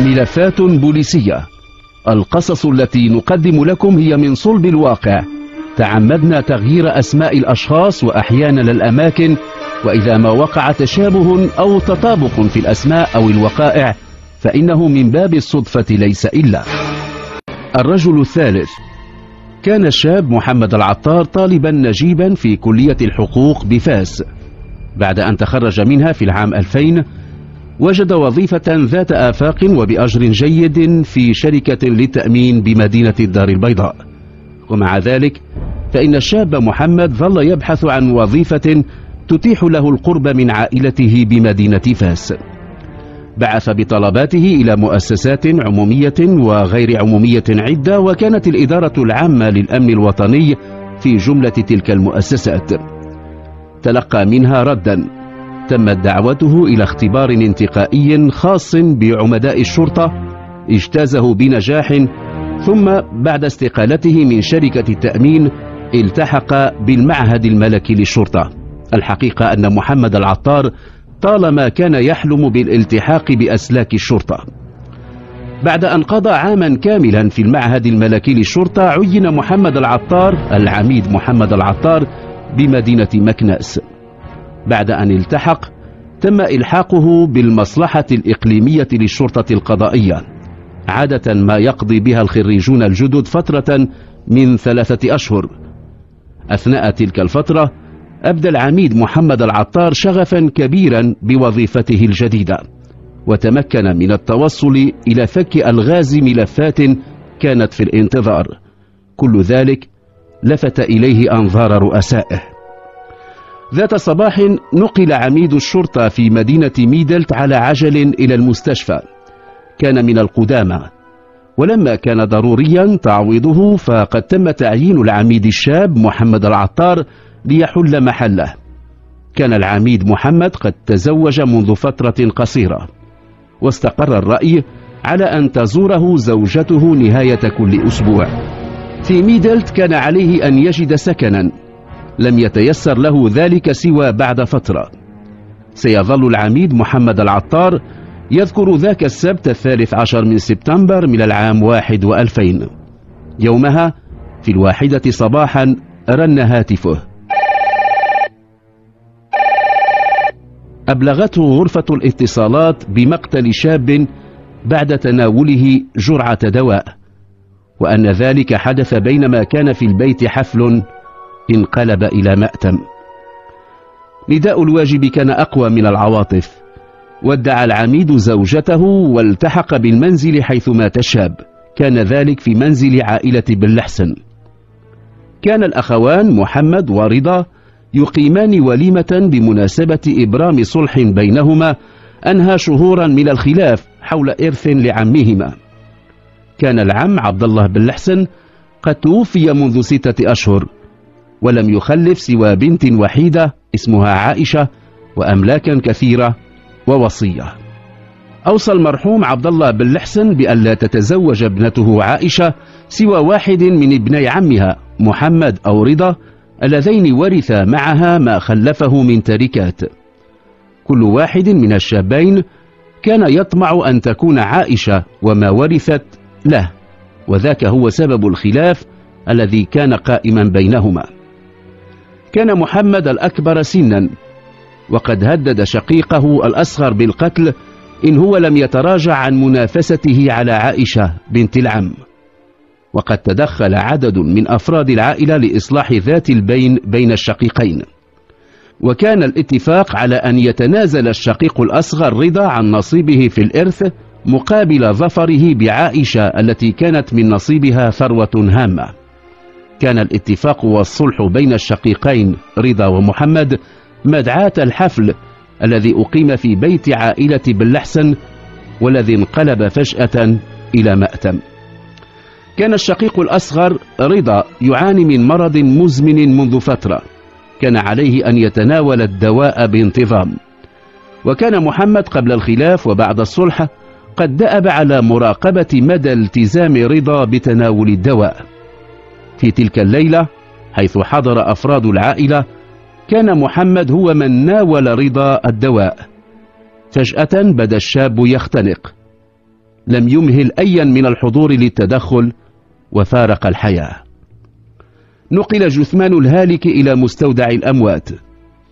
ملفات بوليسية. القصص التي نقدم لكم هي من صلب الواقع. تعمدنا تغيير أسماء الأشخاص وأحيانا الأماكن وإذا ما وقع تشابه أو تطابق في الأسماء أو الوقائع فإنه من باب الصدفة ليس إلا. الرجل الثالث. كان الشاب محمد العطار طالبا نجيبا في كلية الحقوق بفاس. بعد أن تخرج منها في العام 2000 وجد وظيفة ذات آفاق وبأجر جيد في شركة للتأمين بمدينة الدار البيضاء. ومع ذلك فإن الشاب محمد ظل يبحث عن وظيفة تتيح له القرب من عائلته بمدينة فاس. بعث بطلباته إلى مؤسسات عمومية وغير عمومية عدة وكانت الإدارة العامة للأمن الوطني في جملة تلك المؤسسات. تلقى منها ردا تمت دعوته إلى اختبار انتقائي خاص بعمداء الشرطة اجتازه بنجاح ثم بعد استقالته من شركة التأمين التحق بالمعهد الملكي للشرطة. الحقيقة أن محمد العطار طالما كان يحلم بالالتحاق بأسلاك الشرطة. بعد أن قضى عاما كاملا في المعهد الملكي للشرطة عين محمد العطار العميد محمد العطار بمدينة مكناس. بعد أن التحق تم إلحاقه بالمصلحة الإقليمية للشرطة القضائية عادة ما يقضي بها الخريجون الجدد فترة من ثلاثة أشهر. أثناء تلك الفترة أبدى العميد محمد العطار شغفا كبيرا بوظيفته الجديدة وتمكن من التوصل إلى فك ألغاز ملفات كانت في الانتظار. كل ذلك لفت إليه أنظار رؤسائه. ذات صباح نقل عميد الشرطة في مدينة ميدلت على عجل إلى المستشفى. كان من القدامى. ولما كان ضروريا تعويضه فقد تم تعيين العميد الشاب محمد العطار ليحل محله. كان العميد محمد قد تزوج منذ فترة قصيرة. واستقر الرأي على أن تزوره زوجته نهاية كل أسبوع. في ميدلت كان عليه أن يجد سكنا. لم يتيسر له ذلك سوى بعد فترة. سيظل العميد محمد العطار يذكر ذاك السبت الثالث عشر من سبتمبر من العام واحد وألفين. يومها في الواحدة صباحا رن هاتفه. أبلغته غرفة الاتصالات بمقتل شاب بعد تناوله جرعة دواء وأن ذلك حدث بينما كان في البيت حفل انقلب إلى مأتم. نداء الواجب كان أقوى من العواطف ودع العميد زوجته والتحق بالمنزل حيث مات الشاب كان ذلك في منزل عائلة باللحسن كان الأخوان محمد ورضا يقيمان وليمة بمناسبة إبرام صلح بينهما أنهى شهورا من الخلاف حول إرث لعمهما. كان العم عبد الله بن لحسن قد توفي منذ ستة أشهر. ولم يخلف سوى بنت وحيدة اسمها عائشة وأملاكا كثيرة ووصية. أوصى المرحوم عبد الله بن لحسن بأن لا تتزوج ابنته عائشة سوى واحد من ابني عمها محمد أو رضا اللذين ورثا معها ما خلفه من تركات. كل واحد من الشابين كان يطمع أن تكون عائشة وما ورثت له وذاك هو سبب الخلاف الذي كان قائما بينهما. كان محمد الأكبر سنا وقد هدد شقيقه الأصغر بالقتل إن هو لم يتراجع عن منافسته على عائشة بنت العم. وقد تدخل عدد من أفراد العائلة لإصلاح ذات البين بين الشقيقين. وكان الاتفاق على أن يتنازل الشقيق الأصغر رضا عن نصيبه في الإرث مقابل ظفره بعائشة التي كانت من نصيبها ثروة هامة. كان الاتفاق والصلح بين الشقيقين رضا ومحمد مدعاة الحفل الذي أقيم في بيت عائلة باللحسن والذي انقلب فجأة إلى مأتم. كان الشقيق الأصغر رضا يعاني من مرض مزمن منذ فترة. كان عليه أن يتناول الدواء بانتظام. وكان محمد قبل الخلاف وبعد الصلح قد دأب على مراقبة مدى التزام رضا بتناول الدواء. في تلك الليلة حيث حضر أفراد العائلة كان محمد هو من ناول رضا الدواء. فجأة بدا الشاب يختنق. لم يمهل أيا من الحضور للتدخل وفارق الحياة. نقل جثمان الهالك إلى مستودع الأموات.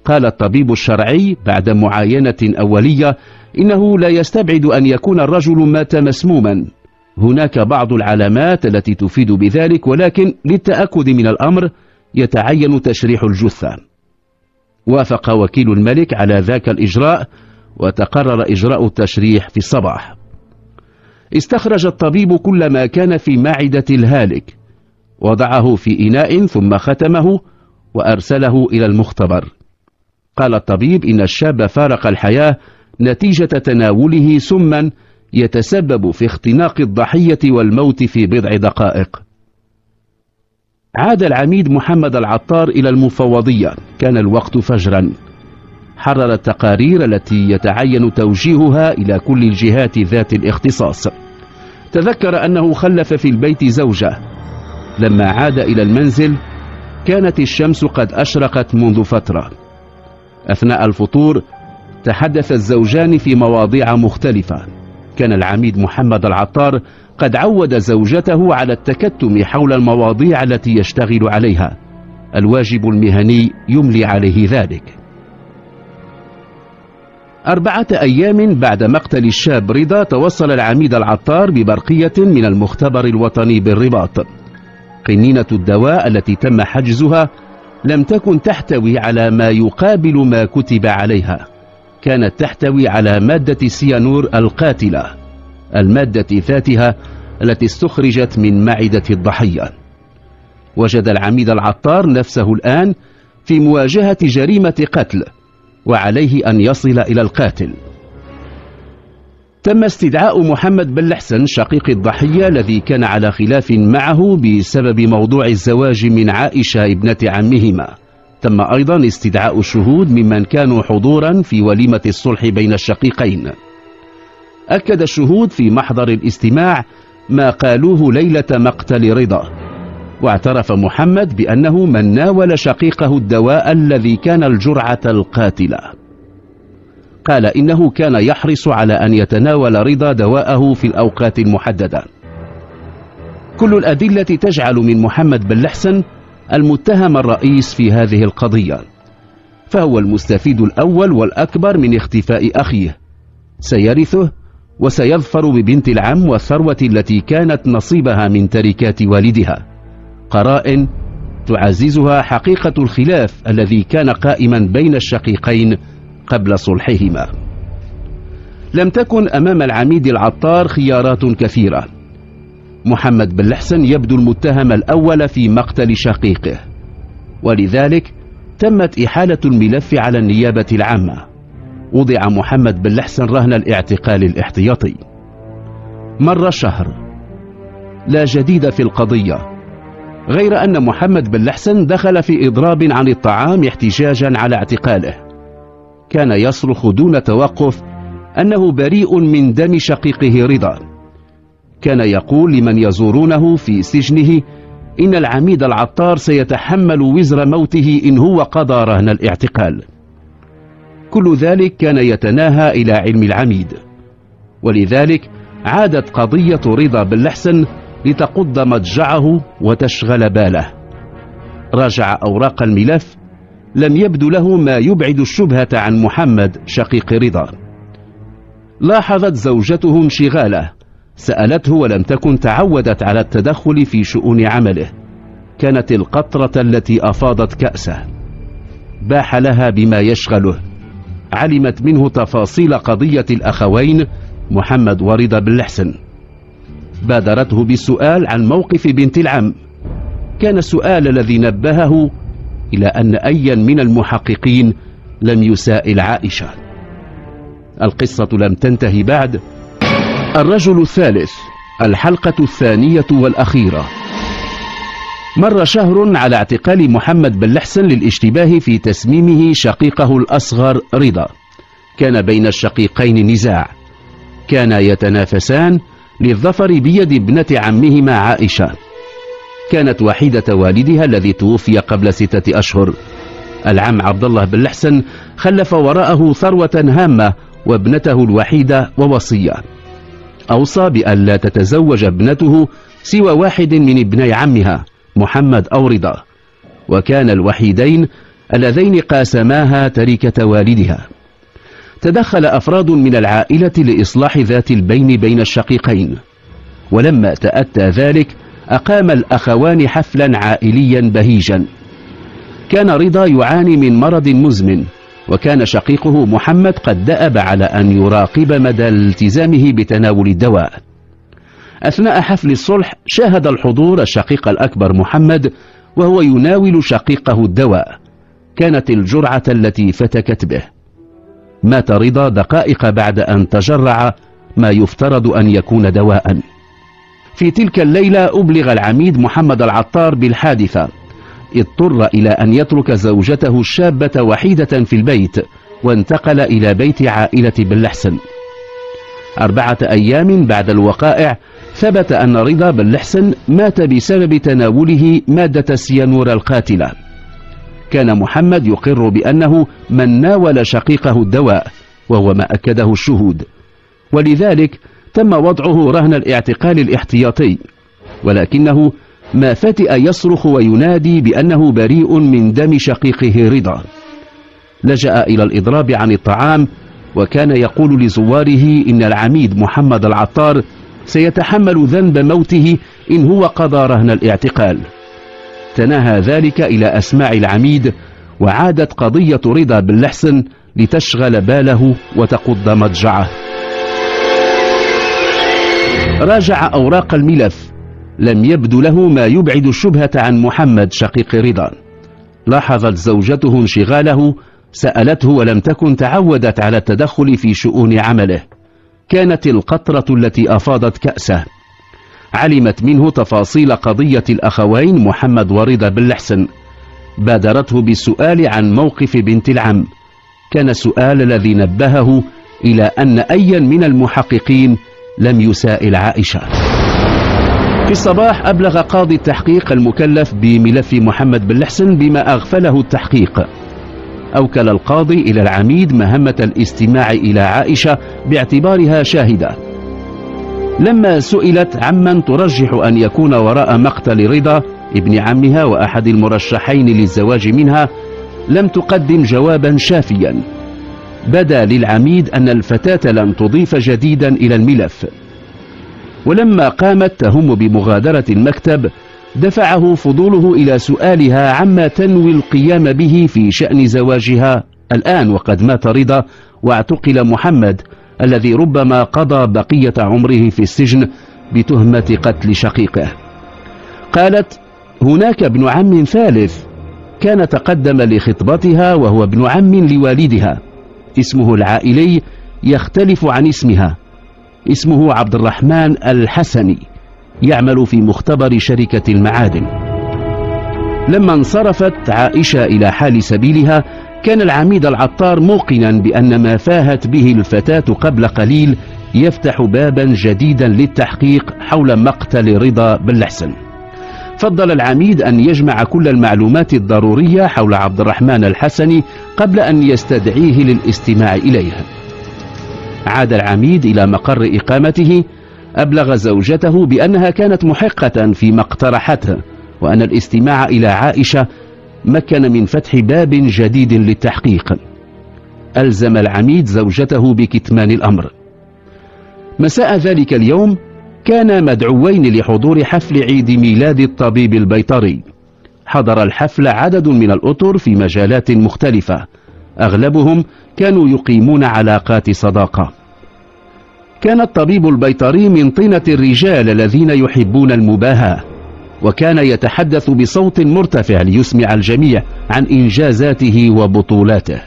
قال الطبيب الشرعي بعد معاينة أولية إنه لا يستبعد أن يكون الرجل مات مسموما. هناك بعض العلامات التي تفيد بذلك ولكن للتأكد من الأمر يتعين تشريح الجثة وافق وكيل الملك على ذاك الإجراء وتقرر إجراء التشريح في الصباح. استخرج الطبيب كل ما كان في معدة الهالك. وضعه في إناء ثم ختمه وأرسله إلى المختبر. قال الطبيب إن الشاب فارق الحياة نتيجة تناوله سما يتسبب في اختناق الضحية والموت في بضع دقائق. عاد العميد محمد العطار إلى المفوضية. كان الوقت فجرا. حرر التقارير التي يتعين توجيهها إلى كل الجهات ذات الاختصاص. تذكر أنه خلف في البيت زوجة. لما عاد إلى المنزل كانت الشمس قد أشرقت منذ فترة. أثناء الفطور تحدث الزوجان في مواضيع مختلفة. كان العميد محمد العطار قد عود زوجته على التكتم حول المواضيع التي يشتغل عليها. الواجب المهني يملي عليه ذلك. أربعة أيام بعد مقتل الشاب رضا توصل العميد العطار ببرقية من المختبر الوطني بالرباط. قنينة الدواء التي تم حجزها لم تكن تحتوي على ما يقابل ما كتب عليها. كانت تحتوي على مادة سيانور القاتلة المادة ذاتها التي استخرجت من معدة الضحية. وجد العميد العطار نفسه الآن في مواجهة جريمة قتل وعليه أن يصل إلى القاتل. تم استدعاء محمد بن لحسن شقيق الضحية الذي كان على خلاف معه بسبب موضوع الزواج من عائشة ابنة عمهما. تم أيضا استدعاء الشهود ممن كانوا حضورا في وليمة الصلح بين الشقيقين. أكد الشهود في محضر الاستماع ما قالوه ليلة مقتل رضا واعترف محمد بأنه من ناول شقيقه الدواء الذي كان الجرعة القاتلة. قال إنه كان يحرص على أن يتناول رضا دواءه في الأوقات المحددة. كل الأدلة تجعل من محمد بن لحسن المتهم الرئيس في هذه القضية فهو المستفيد الأول والأكبر من اختفاء أخيه. سيرثه وسيظفر ببنت العم والثروة التي كانت نصيبها من تركات والدها. قرائن تعززها حقيقة الخلاف الذي كان قائما بين الشقيقين قبل صلحهما. لم تكن أمام العميد العطار خيارات كثيرة. محمد بن لحسن يبدو المتهم الأول في مقتل شقيقه. ولذلك تمت إحالة الملف على النيابة العامة. وضع محمد بن لحسن رهن الاعتقال الاحتياطي. مر شهر. لا جديد في القضية. غير أن محمد بن لحسن دخل في إضراب عن الطعام احتجاجا على اعتقاله. كان يصرخ دون توقف أنه بريء من دم شقيقه رضا. كان يقول لمن يزورونه في سجنه إن العميد العطار سيتحمل وزر موته إن هو قضى رهن الاعتقال. كل ذلك كان يتناهى إلى علم العميد. ولذلك عادت قضية رضا باللحسن لتقض مضجعه وتشغل باله. راجع أوراق الملف لم يبدو له ما يبعد الشبهة عن محمد شقيق رضا. لاحظت زوجته انشغاله. سألته ولم تكن تعودت على التدخل في شؤون عمله. كانت القطرة التي أفاضت كأسه. باح لها بما يشغله. علمت منه تفاصيل قضية الأخوين محمد ورضا بن لحسن. بادرته بالسؤال عن موقف بنت العم. كان السؤال الذي نبهه إلى أن أيا من المحققين لم يسائل عائشة القصة لم تنتهي بعد الرجل الثالث الحلقة الثانية والأخيرة. مر شهر على اعتقال محمد بن لحسن للاشتباه في تسميمه شقيقه الأصغر رضا. كان بين الشقيقين نزاع. كان يتنافسان للظفر بيد ابنة عمهما عائشة. كانت وحيدة والدها الذي توفي قبل ستة أشهر. العم عبد الله بن لحسن خلف وراءه ثروة هامة وابنته الوحيدة ووصية. أوصى بأن لا تتزوج ابنته سوى واحد من ابني عمها محمد أو رضا. وكان الوحيدين اللذين قاسماها تركة والدها. تدخل أفراد من العائلة لإصلاح ذات البين بين الشقيقين. ولما تأتى ذلك أقام الأخوان حفلا عائليا بهيجا. كان رضا يعاني من مرض مزمن وكان شقيقه محمد قد دأب على أن يراقب مدى التزامه بتناول الدواء. أثناء حفل الصلح شاهد الحضور الشقيق الأكبر محمد وهو يناول شقيقه الدواء. كانت الجرعة التي فتكت به. مات رضا دقائق بعد أن تجرع ما يفترض أن يكون دواء. في تلك الليلة أبلغ العميد محمد العطار بالحادثة. اضطر إلى أن يترك زوجته الشابة وحيدة في البيت وانتقل إلى بيت عائلة بلحسن. أربعة أيام بعد الوقائع ثبت أن رضا بلحسن مات بسبب تناوله مادة السيانور القاتلة. كان محمد يقر بأنه من ناول شقيقه الدواء وهو ما أكده الشهود. ولذلك تم وضعه رهن الاعتقال الاحتياطي ولكنه ما فتئ يصرخ وينادي بأنه بريء من دم شقيقه رضا. لجأ إلى الإضراب عن الطعام وكان يقول لزواره إن العميد محمد العطار سيتحمل ذنب موته إن هو قضى رهن الاعتقال. تناهى ذلك إلى أسماع العميد وعادت قضية رضا باللحسن لتشغل باله وتقض مضجعه. راجع أوراق الملف. لم يبد له ما يبعد الشبهة عن محمد شقيق رضا. لاحظت زوجته انشغاله سألته ولم تكن تعودت على التدخل في شؤون عمله. كانت القطرة التي أفاضت كأسه. علمت منه تفاصيل قضية الأخوين محمد ورضا بالحسن بادرته بالسؤال عن موقف بنت العم. كان السؤال الذي نبهه إلى أن أيا من المحققين لم يسائل عائشة في الصباح أبلغ قاضي التحقيق المكلف بملف محمد بن لحسن بما أغفله التحقيق. أوكل القاضي إلى العميد مهمة الاستماع إلى عائشة باعتبارها شاهدة. لما سئلت عمن ترجح أن يكون وراء مقتل رضا ابن عمها وأحد المرشحين للزواج منها لم تقدم جوابا شافيا. بدا للعميد أن الفتاة لم تضيف جديدا إلى الملف. ولما قامت تهم بمغادرة المكتب دفعه فضوله إلى سؤالها عما تنوي القيام به في شأن زواجها. الآن وقد مات رضا واعتقل محمد الذي ربما قضى بقية عمره في السجن بتهمة قتل شقيقه. قالت هناك ابن عم ثالث كان تقدم لخطبتها وهو ابن عم لوالدها. اسمه العائلي يختلف عن اسمها. اسمه عبد الرحمن الحسني يعمل في مختبر شركة المعادن. لما انصرفت عائشة إلى حال سبيلها كان العميد العطار موقنا بأن ما فاهت به الفتاة قبل قليل يفتح بابا جديدا للتحقيق حول مقتل رضا بالحسن فضل العميد أن يجمع كل المعلومات الضرورية حول عبد الرحمن الحسني قبل أن يستدعيه للاستماع إليه عاد العميد إلى مقر إقامته أبلغ زوجته بأنها كانت محقة فيما اقترحته وأن الاستماع إلى عائشة مكن من فتح باب جديد للتحقيق. ألزم العميد زوجته بكتمان الأمر. مساء ذلك اليوم كان مدعوين لحضور حفل عيد ميلاد الطبيب البيطري. حضر الحفل عدد من الأطر في مجالات مختلفة أغلبهم كانوا يقيمون علاقات صداقة. كان الطبيب البيطري من طينة الرجال الذين يحبون المباهاة وكان يتحدث بصوت مرتفع ليسمع الجميع عن إنجازاته وبطولاته.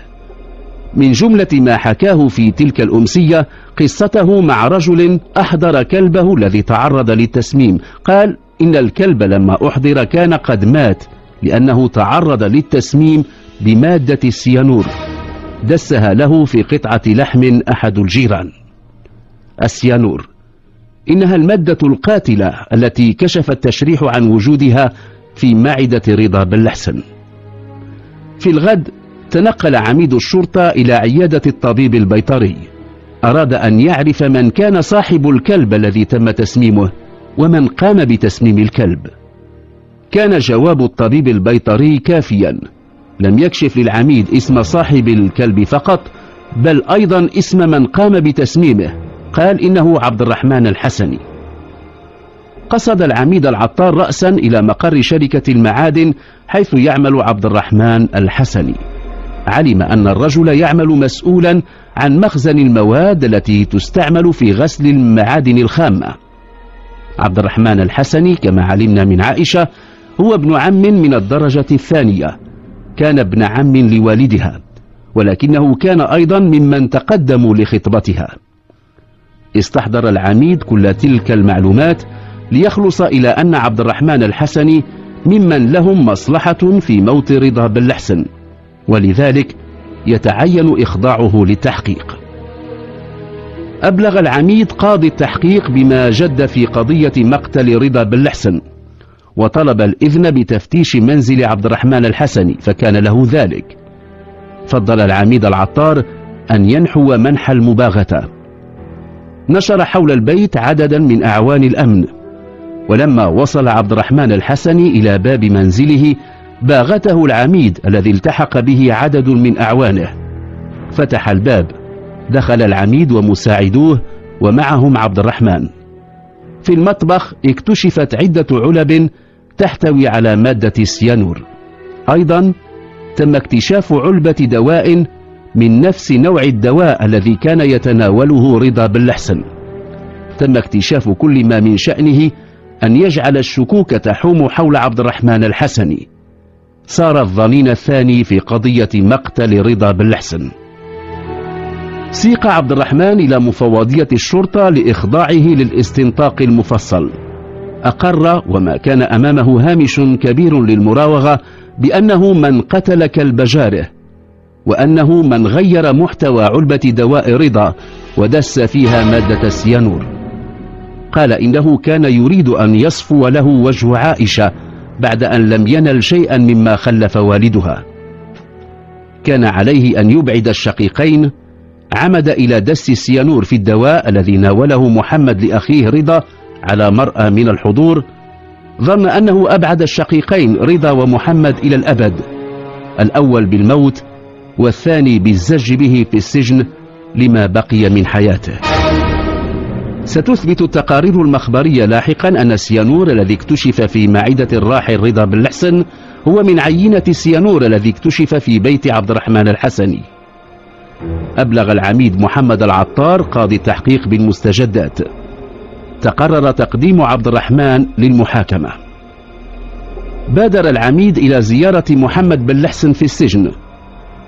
من جملة ما حكاه في تلك الأمسية قصته مع رجل أحضر كلبه الذي تعرض للتسميم. قال إن الكلب لما أحضر كان قد مات لأنه تعرض للتسميم بمادة السيانور دسها له في قطعة لحم أحد الجيران. السيانور إنها المادة القاتلة التي كشف التشريح عن وجودها في معدة رضا باللحسن في الغد تنقل عميد الشرطة إلى عيادة الطبيب البيطري. أراد أن يعرف من كان صاحب الكلب الذي تم تسميمه ومن قام بتسميم الكلب. كان جواب الطبيب البيطري كافيا. لم يكشف للعميد اسم صاحب الكلب فقط بل أيضا اسم من قام بتسميمه. قال إنه عبد الرحمن الحسني. قصد العميد العطار رأسا إلى مقر شركة المعادن حيث يعمل عبد الرحمن الحسني. علم أن الرجل يعمل مسؤولا عن مخزن المواد التي تستعمل في غسل المعادن الخامة. عبد الرحمن الحسني كما علمنا من عائشة هو ابن عم من الدرجة الثانية. كان ابن عم لوالدها ولكنه كان أيضا ممن تقدموا لخطبتها. استحضر العميد كل تلك المعلومات ليخلص إلى أن عبد الرحمن الحسني ممن لهم مصلحة في موت رضا بالحسن ولذلك يتعين إخضاعه للتحقيق. أبلغ العميد قاضي التحقيق بما جد في قضية مقتل رضا بالحسن وطلب الإذن بتفتيش منزل عبد الرحمن الحسني فكان له ذلك. فضل العميد العطار أن ينحو منح المباغتة. نشر حول البيت عددا من أعوان الأمن. ولما وصل عبد الرحمن الحسني إلى باب منزله باغته العميد الذي التحق به عدد من أعوانه. فتح الباب دخل العميد ومساعدوه ومعهم عبد الرحمن في المطبخ اكتشفت عدة علب تحتوي على مادة السيانور. أيضا تم اكتشاف علبة دواء من نفس نوع الدواء الذي كان يتناوله رضا باللحسن تم اكتشاف كل ما من شأنه أن يجعل الشكوك تحوم حول عبد الرحمن الحسني صار الظنين الثاني في قضية مقتل رضا بالحسن سيق عبد الرحمن إلى مفوضية الشرطة لإخضاعه للاستنطاق المفصل. أقر وما كان أمامه هامش كبير للمراوغة بأنه من قتل كلب جاره وأنه من غير محتوى علبة دواء رضا ودس فيها مادة السيانور. قال إنه كان يريد أن يصفو له وجه عائشة بعد أن لم ينل شيئا مما خلف والدها. كان عليه أن يبعد الشقيقين عمد إلى دس السيانور في الدواء الذي ناوله محمد لأخيه رضا على مرأى من الحضور ظن أنه أبعد الشقيقين رضا ومحمد إلى الأبد الأول بالموت والثاني بالزج به في السجن لما بقي من حياته. ستثبت التقارير المخبرية لاحقا أن السيانور الذي اكتشف في معدة الراحل رضا بالحسن هو من عينة السيانور الذي اكتشف في بيت عبد الرحمن الحسني. أبلغ العميد محمد العطار قاضي التحقيق بالمستجدات. تقرر تقديم عبد الرحمن للمحاكمة. بادر العميد إلى زيارة محمد بن لحسن في السجن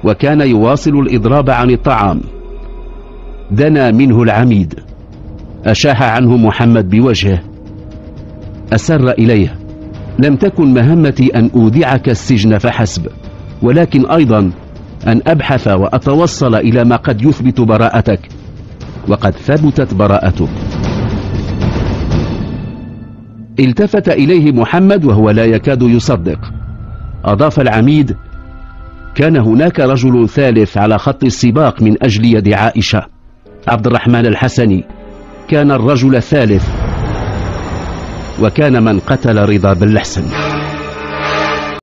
وكان يواصل الإضراب عن الطعام. دنا منه العميد. أشاح عنه محمد بوجهه. أسر إليه. لم تكن مهمتي أن أودعك السجن فحسب ولكن أيضا أن أبحث وأتوصل إلى ما قد يثبت براءتك وقد ثبتت براءتك التفت إليه محمد وهو لا يكاد يصدق. أضاف العميد كان هناك رجل ثالث على خط السباق من أجل يد عائشة عبد الرحمن الحسني. كان الرجل الثالث وكان من قتل رضا بالحسن